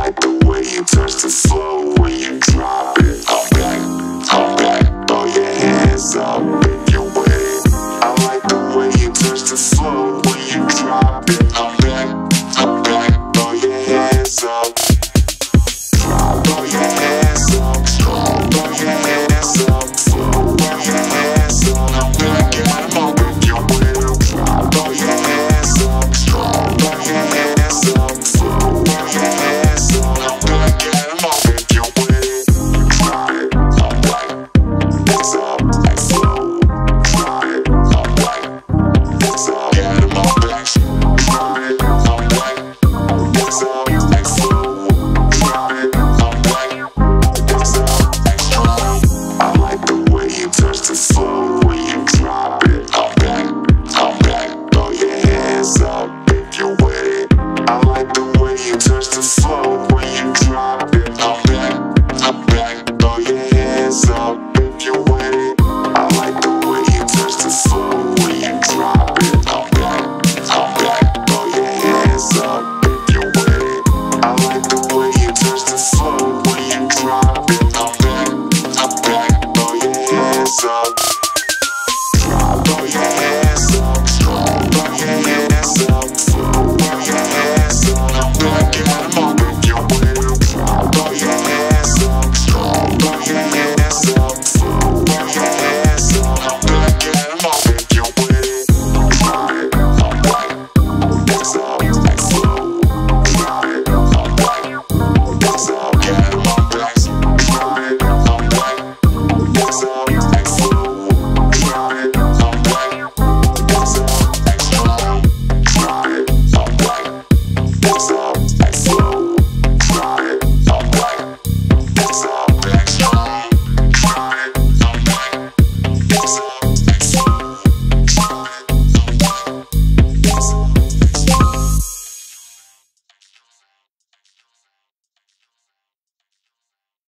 like the way you touch the slow when you drop it. Come back, come back, throw your hands up hands up if you're with it. I like the way you touch the floor when you drop it. I'm back, I'm back. Throw your hands up if you're with it. I like the way you touch the floor when you drop it. I'm back, I'm back. Throw your hands up if you're with it. I like the way you touch the floor when you drop it. I'm back, I'm back. Throw your hands up.